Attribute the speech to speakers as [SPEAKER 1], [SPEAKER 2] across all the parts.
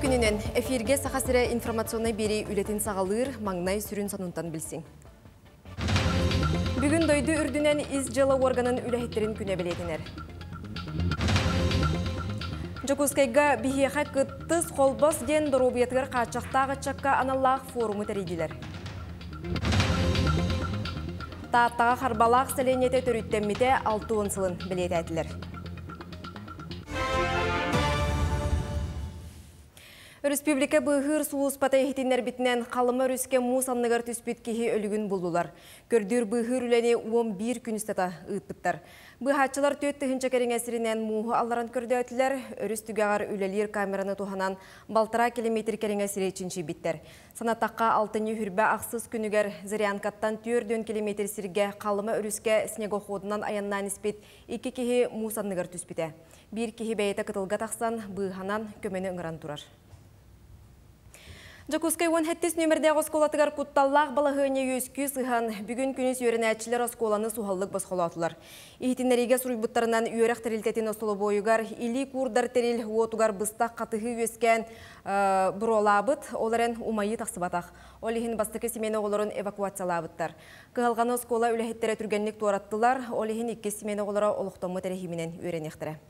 [SPEAKER 1] күнінен эфирге сақасыра информационный бері үлетін сағалыр маңнай сүрін санунтан білсің. Бүгін дойды үрдінен из жылы органын үләхеттерін күне білетінер. Жокускайга бихеха кыттыс қолбос ден доробиятығар қачақтағы чакка аналлақ форумы тәрейділер. Тааттаға қарбалақ сәленеті төріттенмете 6 сылын білет әтілер. Республика бұғыр суыз патай хетинер бітінен қалымы рүске мусанныгар түспет кеге өлігін бұлдылар. Көрдір бұғыр үләне 11 күн істата ұйтпыттар. Бұғатчылар төтті хінчакерін әсірінен мұғы алларан көрді өтілер, өріс түгағар үлелер камераны туханан балтыра километр керен әсірі чинші біттер. Санаттаққа алтыны хүрбә ақсыз күнігер зырианкаттан түрден километр сірге қалымы өріске снего ходынан аяннан іспет 2 кеге мусанныгар түспеті. Bir кеге бәйеті кытылға тақсан бұғанан көмені ұңыран тұрар. Жакускай он хеттес нөмірде осколатыгар кутталлақ балығыне өскүй сыған бүгін күніз өрінәтчілер осколаны сухаллық басқолатылар. Ихтинлериге суруйбуттарынан үйерек тәрілтетін остолы бойығар, или курдар тәріл уотугар быстақ қатығы өскен бұролабыт, оларын умайы тақсыбатақ. Олихин бастықы семені оларын эвакуациялабыттар. Кығалған оскола үләхеттері түргенлік туараттылар, олихин икке семені олары олықтомы тәрехименен үйренектірі.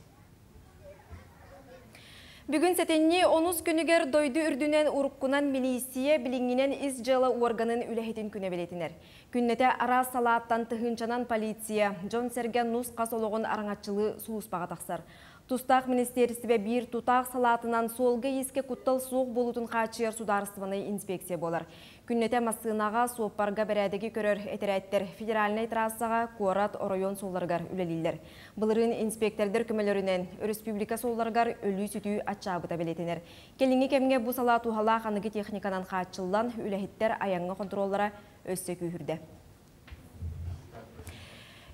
[SPEAKER 1] Бүгін сәтенне 10 күнігер дойды үрдінен ұрыққынан милисия біліңінен из жылы органын үләхетін күне білетінер. Күннете ара салаттан тұхынчанан полиция, Джон Серген Нус қасолығын араңатчылы суыспаға тақсар. Тустақ министерстве бір тұтақ салатынан солғы еске құттал соқ болутын қачыр сударыстываны инспекция болар. Күннете масынаға суоппарға бәрәдегі көрір әтерәттер федеральный трассаға Куарат орайон соларғар үлелілер. Бұлырын инспектордер күмелерінен республика соларғар өлі сүтүй атшабыта білетінер. Келіңі кемге бұ сала тухала қанығы техниканан қачылдан үләхеттер аяңғы контроллара өссі күйірді.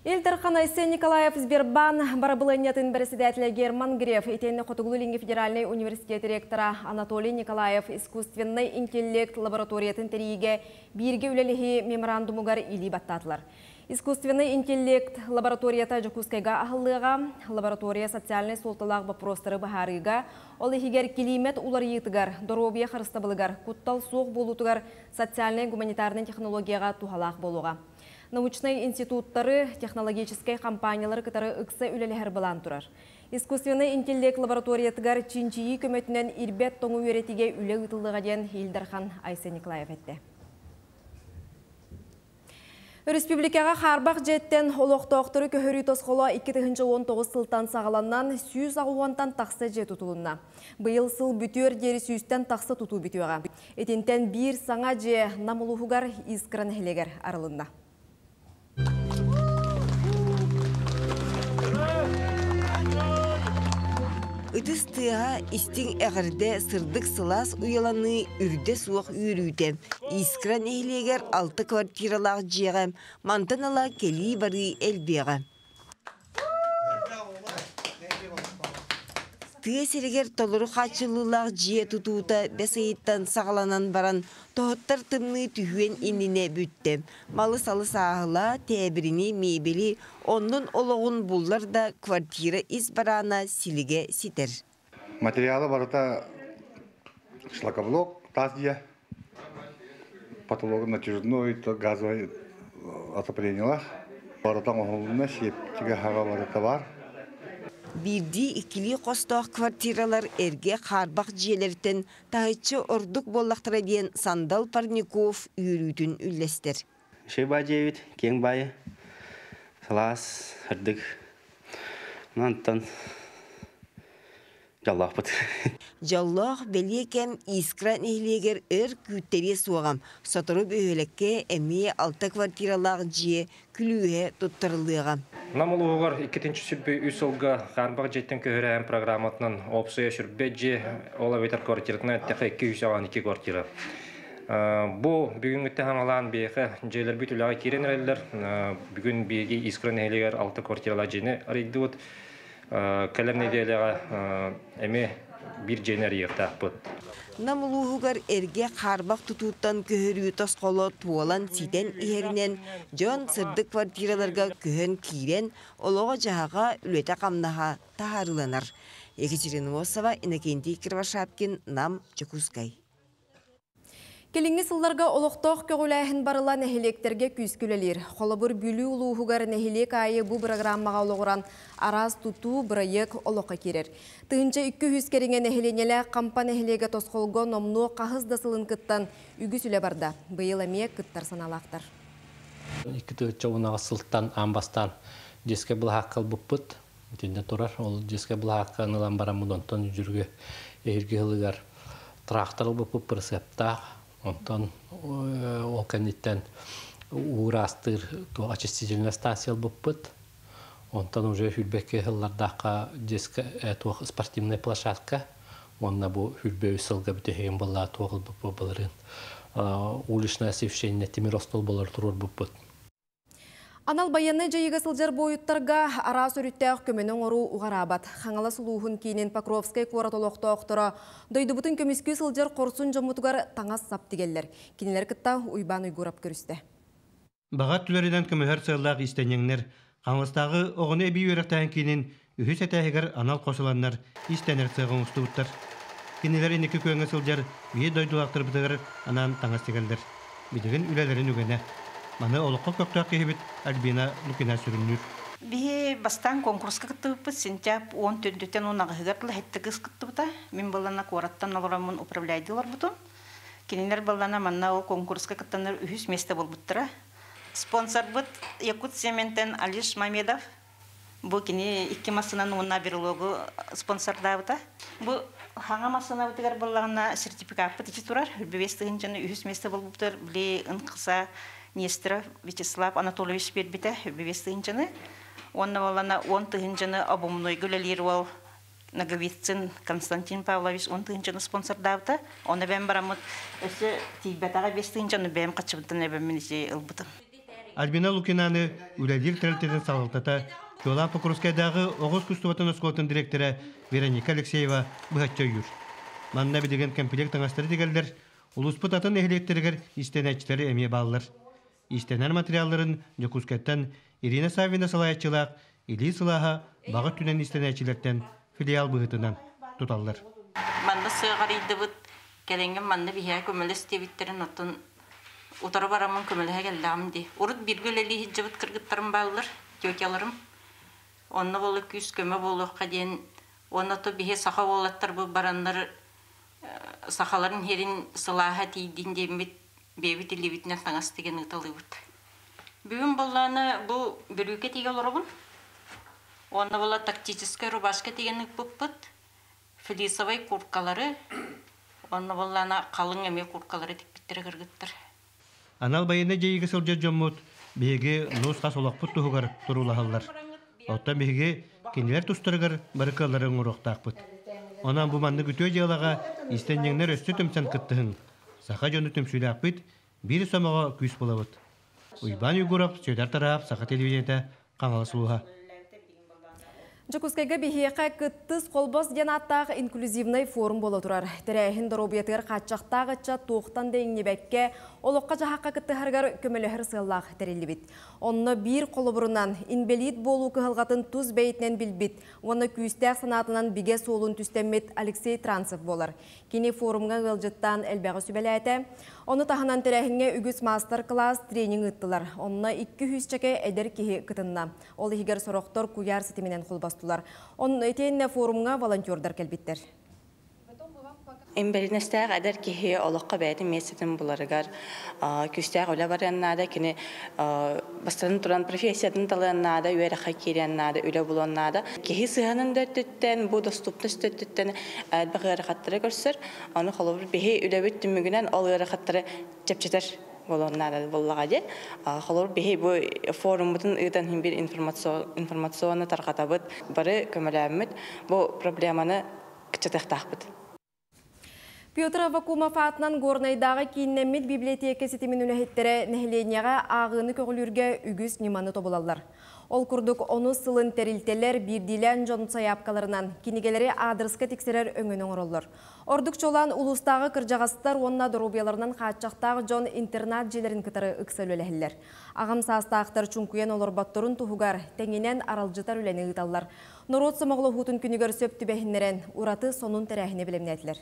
[SPEAKER 1] Илтер Ханайсы Николаев Сбербан барабылынетін председателя Герман Греф. Етені Хотуглулинги федеральный университет ректора Анатолий Николаев. Искусственный интеллект лабораториятын териге бирге үлелігі меморандумугар или баттатылар. Искусственный интеллект лабораторията Жокускайга ахылыға, лаборатория социальный солтылақ вопростары бахарыға, ол улар етігар, доробия қарыстабылыгар, куттал соқ социальный гуманитарный технологияға тухалақ болуға. Научный институттары, технологический компаниялары кытары ыксы үлелер балан турар. Искусственный интеллект лабораториятыгар чинчии көмөтінен ирбет тоңу өретіге үлі ұтылыға ден Хилдархан Айсы Николаев әтті. Республикаға Харбақ жеттен олоқтоқтыры көхөрі тосқола 2019 сылтан сағаланнан сүйіз ағуантан тақсы жет тұтылынна. Бұйыл сыл бүтер дері сүйістен тақсы тұту бітуға. Етентен бір саңа же намылуғығар искран хелегер арылынна.
[SPEAKER 2] Ыдыс тыға истин әғірді сырдық сылас уяланы үрді суық үйрүйді. Искра нәйлегер алты квартиралақ жеғам, мантанала кели бары әлбеға. Тыға серегер толыру қачылылақ жие тұтуыта бәсейттан сағаланан баран тоғыттар тымны түйен иніне бүтті. Малы салы сағыла тәбіріні мейбелі онның олығын бұллар да квартира из барана силіге ситер.
[SPEAKER 3] Материалы барыта шлакоблок, тазия, потолок натяжной, газовый отопление. Барытан оғылына септіге хаға барыта бар.
[SPEAKER 2] Бирди икили қостақ квартиралар эрге қарбақ жиелерден тағытчы ордук боллақтыра дейін Сандал Парников үйрүтін үллестер.
[SPEAKER 4] Шей бай жебит, кең байы, салас, жаллақ бұд.
[SPEAKER 2] Жаллах белекем искра нехлегер өр күттері суағам. Сотыры бөйелекке әме алты квартиралақ жие күлуе тұттырылыға.
[SPEAKER 5] Намылуғар 2-ші сүрбі үс олға қарбақ жеттен көхірәйін программатынан опсуя сүрбе же ола ветер квартиратына тәқі 202 квартира. Бұ бүгін үтті хаңалан бейхі жейлер бүт үліға керен әрелер. Бүгін бейге искрен әлегер 6 квартирала жені арейді бұд. калемн делга эми бир жее нам
[SPEAKER 2] улуугар эрге хаарбак тутууттан көһөрүү тосколо туолан сиден иһеринен жон сырдык квартираларга көһөн киирен олого жаага үлөтө камнаха таарыланар екатерина восова иннокентий кровашапкин нам чекускай
[SPEAKER 1] Келіңгі сылларға олықтоқ көгіләйін барыла нәхелектерге күйскілелер. Қолыбыр бүлі ұлуғығар нәхелек айы бұл программаға олығыран араз тұту бұрайық олыққа керер. Тыынча 200 керіңе нәхеленелі қампа нәхелеге тосқолғы номну қағыз дасылын кыттан үгі сүлі барда. Бұйыл әме кыттар
[SPEAKER 6] жеске бұл онтан ол кәнеттен урастыр то очистительная станция бұппыт. Онтан уже хүлбекке хыллардаққа жеске туақ спортивная площадка. Онна бұл хүлбе үсілгі бүтеген бұлла туағыл бұппы бұлырын. Уличное освещение темиростол болар тұрор бұппыт.
[SPEAKER 1] Анал баянны жайыға сылжар бойыттарға ара сүріттәқ көменің ору ұғарабат. Хаңала сұлуғын кейінен Покровскай қуаратолоқты оқтыра. Дойды бұтын көмескі сылжар қорсын жомутугар таңас сап дегелер. Кенелер кітта ұйбан ұйгурап көрісті.
[SPEAKER 7] Бағат түлеріден көмөхөр сыллақ истенеңнер, қаңлыстағы оғыны әбей өріқтән кейінен үхіс әтәхігер анал қосыланнар истенер сығын ұстуыттар. Кенелер енекі көңі сылжар бие дойдулақтыр бұтығыр анан таңас дегелдер. Бидігін үләлерін үгені. Маны олыққа көктақ кейбіт Альбина Лукина сүріннүр.
[SPEAKER 8] Бихи бастан конкурска кыттыбыппыт, сентяб 10 төндүтен унага хыгартла хеттигис кыттыбыта. Мен баллана куараттан олорамын управляйдылар бутун. Кинилер баллана манна ол конкурска кыттаныр үхүс месте болбуттара. Спонсор бут Якут Сементен Алиш Мамедов. Бу кини икки масынан уна бирологу спонсор дабыта. Бу хаңа масына бутыгар баллагана сертификат бут ичи турар. Жана месте ынкыса Нестеров Вячеслав Анатольевич бербите бевестыгынчаны. Онна балана он тыгынчаны обумной гүлелер ол Константин Павлович он тыгынчаны спонсор давта. Оны бәм барамыт өсі тейбетаға бестыгынчаны бәм қачыбыттан әбәм менесе ылбытым.
[SPEAKER 7] Альбина Лукинаны үләдир тәрілтеден сағылтата Киола Покровскайдағы Оғыз Кустуватын Осколтын директоры Вероника Алексеева бұхатча үйір. Манна білеген комплект аңастары дегелдер, ұлыспыт атын эхлектергер истенәчтері әме балылар. Истенер материалларын Жокускеттен Ирина Савина салаячылақ, Или Сылаха бағыт түнен истенәчілерден филиал бұғытынан тұталлар.
[SPEAKER 8] Манна сыгар идебит келенген манна бихе көмөлөс тебиттерин отун утары барамын көмөлөһө келдам ди. Урут биргөлели хиджабыт кыргыттарым баллар, тёкяларым. Онны болу күс көмө болу каден онна то бихе саха болаттар бу бараннар сахаларын херин сылаха демит беби телевитнен таңас деген ыталыбыт. Бүгүн болланы бу бүрүкө тигел оробун. Онна бола тактическая рубашка деген буппут. Флисовый курткалары, онна боллана қалың эме курткалары тикпиттер кыргыттар.
[SPEAKER 7] Анал байыны жейгі сылжа жоммут, беге нусқа солақпыт тұхығар тұрулахалар. Оттан беге кенелер тұстырығар барықаларын ұруқтақпыт. Онан bu manны күтө жиялаға истеннеңнер өсті түмсен кыттыһын. Саха жоны түмсүләппит, бир сомаға күс болабыт. Уйбан югурап, сөйдер тарап, саха телевидениеті қаңалы сұлуға.
[SPEAKER 1] Жокускайга бихеқа кыттыс қолбос ден аттағы инклюзивный форум болу тұрар. Тәрәйін дұробиетігер қатшақтағыча тоқтан дейінне бәкке олыққа жағаққа кытты харгар көмеліхір сыллақ тәрелі бит. Онны бір қолы бұрынан инбелит болу кығылғатын туз бәйтінен білбит. Оны күйістәк санатынан биге солын түстеммет Алексей Трансов болар. Кені форумға ғылжыттан әлбәғі сүбәләйті. Оны таханан тәрәхіңе үгіс мастер-класс тренинг ыттылар. Онына 200 чеке әдер кеһи кытынна. Ол егер сороқтор куяр сетименен қолбастылар. Оның етейінне форумға волонтердар кәлбеттер.
[SPEAKER 9] Эмберинестәг әдер киһи олоққа бәйти месетин буларыгар күстәг үлә бараннада кини бастан туран профессиятын таланнада үереха киреннада үлә буланнада киһи сыһанын дөттүттен бу доступность дөттүттен әдбәгәр хаттыры көрсөр аны холобur бихи үлә биттин мүгүнен ол үере хаттыры болоннада боллага же холор бу бир информационны таркатабыт бары көмөләммит бу проблеманы
[SPEAKER 1] Петр Авакумов атынан горнайдағы кейіннеммет библиотека сетімін үнәхеттері нәхіленияға ағыны көгілерге үгіз неманы тобылалар. Ол күрдік оны сылын тәрілтелер бірдилен жон саяпкаларынан кинегелері адресқа тексерер өңінің оролыр. Ордық жолан улустағы кіржағастар онна дұрубияларынан қатшақтағы жон интернат желерін кітары үксел өләхілер. Ағам састақтар чүнкуен олар баттырын тұхугар, тәңінен аралжытар өләні ғыталар. Нұрот сымағылы хутын күнігер сөп ураты сонун тәрәхіне білемнәтілер.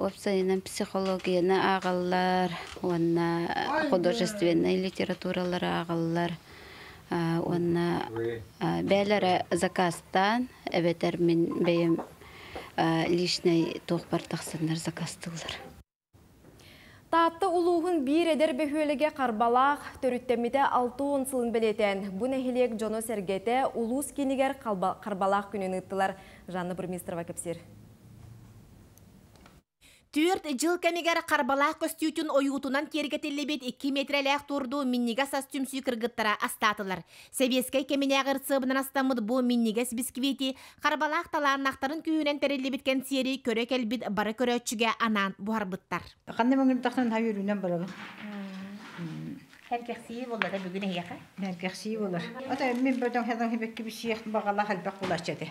[SPEAKER 10] Опсайынан психологияны ағалар, онна художественный литературалар ағалар, онна бәлері заказтан, әбетер мен бәйім лишнай тоқпар тақсындар закастылар.
[SPEAKER 1] Таатты улуғын бір әдер бөхөліге қарбалақ төріттеміде 6 сылын білетен. Бұны хелек жоно сәргеті улус кенігер қарбалақ күнін ұттылар. Жанны Бурмистрова кәпсер.
[SPEAKER 11] Түрт жыл кәмегер қарбалақ көстүйтін ойуытынан кергетелебет 2 метрелек турду миннига састюм сүйкіргіттара астатылар. Себескай кеменегір сыбынан астамыд бұ миннигас бисквити қарбалақ таланақтарын күйінен тәрелебеткен сері көрі кәлбит бары көрөтчіге анан бұхарбыттар.
[SPEAKER 8] Қандай маңыр тақсан хайырынан барабы?
[SPEAKER 11] Әркексі болар бүгін аяқа?
[SPEAKER 8] Әркексі болар. Ата мен бөдің хәдан хебекке бір сияқ бағала халбақ болар чәді.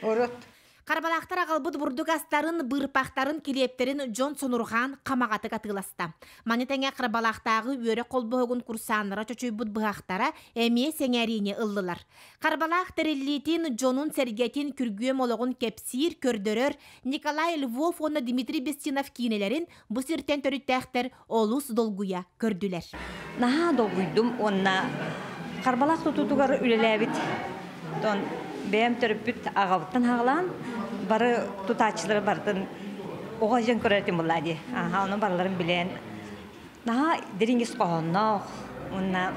[SPEAKER 11] Қарбалақтар ағалбыт бұрдық астарын, бұрпақтарын, келептерін Джон Сонурған қамағаты қатыласта. Манетәңе қарбалақтағы өрі қолбығын курсаныра чөчөйбұт бұғақтара әме сәңәріне ұллылар. Қарбалақ тәреллетін Джонун сәргетін күргүйем олығын кепсир, көрдірір, Николай Львов оны Дмитрий Бестинов кейнелерін бұс ертен төріттәқтер олус долгуя көрділер.
[SPEAKER 12] Наха долгуйдум, онна қарбалақ тұтутуғар үлеләбіт. Бәм төрүппүт агабыттан хагалан бары тутачылары бардын жан көрөтүм буллади аха онун барларын билен. Наха дерингис кооннох унна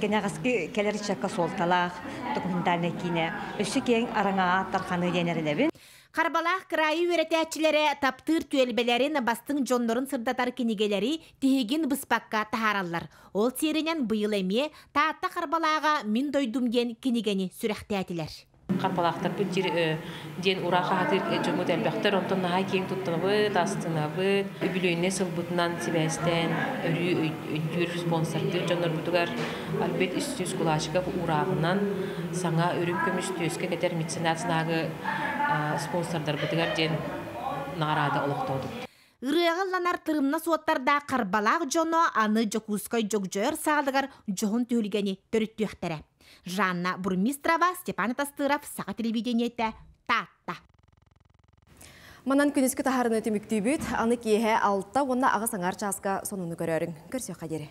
[SPEAKER 12] кенегаски келер чакка солталах документальный кине. Өсү кең араңа тарханы денеринебин
[SPEAKER 11] Қарбалақ крайы өретәчілері таптыр түелбелерін бастың жонларын сырдатар кенегелері тегін бұспаққа тахаралар. Ол серінен бұйыл әме таатта қарбалаға мин дойдумген кенегені сүрәқтәтілер.
[SPEAKER 13] Қарбалақтар бұл ден ұра қағатыр жөңгөт әлбәқтер, онтон наға кең тұттынабы, тастынабы, үбілөйіне сылбытынан себәстен, өрі өйдір спонсорды, жонлар бұтығар әлбет үстіз кулашықы урағынан саңа өрім көміш түйеске кетер меценатынағы спонсордар бұтығар ден нарада олықтаудық.
[SPEAKER 11] Үріғаланар тырымна суаттарда қарбалақ жоно аны жокускай жокжойыр сағалығар жоғын түйілгені төріттіқтері. Жанна Бурмистрова, Степан Тастыров, Саға телевидениетті Татта.
[SPEAKER 1] Манан күніскі тахарыны түміктүй бүт, аны кейе алтта, онна ағы саңар часқа сонуны көрерің. Көрсе қадері.